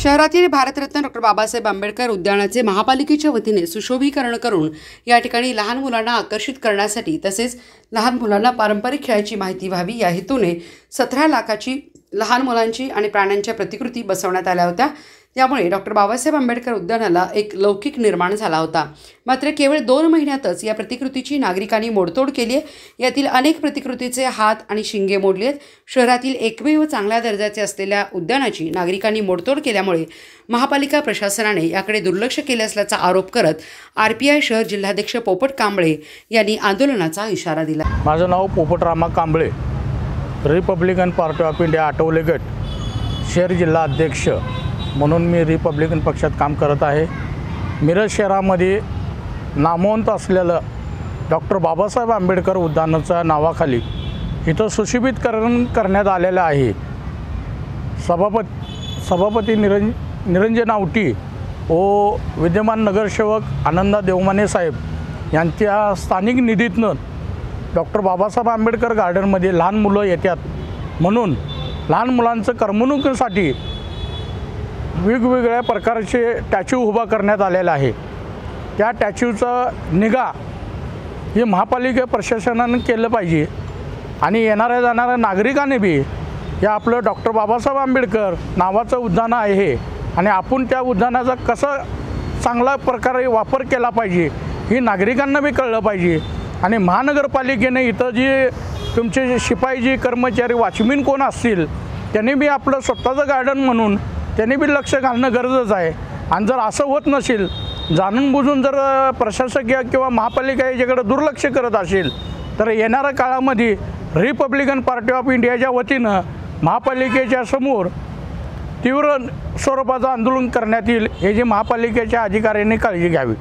शहरातील भारतरत्न डॉक्टर बाबासाहेब आंबेडकर उद्यानाचे महापालिकेच्या वतीने सुशोभीकरण करून या ठिकाणी लहान मुलांना आकर्षित करण्यासाठी तसेच लहान मुलांना पारंपरिक खेळाची माहिती व्हावी या हेतूने सतरा लाखाची लहान मुलांची आणि प्राण्यांच्या प्रतिकृती बसवण्यात आल्या होत्या. त्यामुळे डॉक्टर बाबासाहेब आंबेडकर उद्यानाला एक लौकिक निर्माण झाला होता. मात्र केवळ दोन महिन्यातच या प्रतिकृतीची नागरिकांनी मोडतोड केली आहे. यातील अनेक प्रतिकृतीचे हात आणि शिंगे मोडले आहेत. शहरातील एकमेव चांगल्या दर्जाचे असलेल्या उद्यानाची नागरिकांनी मोडतोड केल्यामुळे महापालिका प्रशासनाने याकडे दुर्लक्ष केले असल्याचा आरोप करत आर पी आय शहर जिल्हाध्यक्ष पोपट कांबळे यांनी आंदोलनाचा इशारा दिला. माझं नाव Popat Rama Kamble. Republican Party of India Athawale गट. शहर जिल्हा अध्यक्ष. म्हणून मी रिपब्लिकन पक्षात काम करत आहे. मिरज शहरामध्ये नामवंत असलेलं डॉक्टर बाबासाहेब आंबेडकर उद्यानाच्या नावाखाली इथं सुशोभितकरण करण्यात आलेलं आहे. सभापत सभापती निरंज निरंजन आवटी व विद्यमान नगरसेवक आनंदा देवमाने साहेब यांच्या स्थानिक निधीतनं डॉक्टर बाबासाहेब आंबेडकर गार्डनमध्ये लहान मुलं येतात. म्हणून लहान मुलांचं करमणुकीसाठी वेगवेगळ्या प्रकारचे टॅच्यू उभा करण्यात आलेला आहे. त्या टॅच्यूचा निगा हे महापालिका प्रशासनानं केलं पाहिजे आणि येणाऱ्या जाणाऱ्या नागरिकांनी बी या आपलं डॉक्टर बाबासाहेब आंबेडकर नावाचं उद्यान आहे आणि आपण त्या उद्यानाचा कसा चांगला प्रकारे वापर केला पाहिजे ही नागरिकांना बी कळलं पाहिजे. आणि महानगरपालिकेने इथं जे तुमचे जे शिपाई जे कर्मचारी वॉचमेन कोण असतील त्यांनी बी आपलं स्वतःचं गार्डन म्हणून त्यांनी बी लक्ष घालणं गरजेचं आहे. आणि जर असं होत नसेल जाणून बुजून जर प्रशासकीय किंवा महापालिका याच्याकडे दुर्लक्ष करत असेल तर येणाऱ्या काळामध्ये रिपब्लिकन पार्टी ऑफ इंडियाच्या वतीनं महापालिकेच्या समोर तीव्र स्वरूपाचं आंदोलन करण्यात येईल हे जे महापालिकेच्या अधिकाऱ्यांनी काळजी घ्यावी.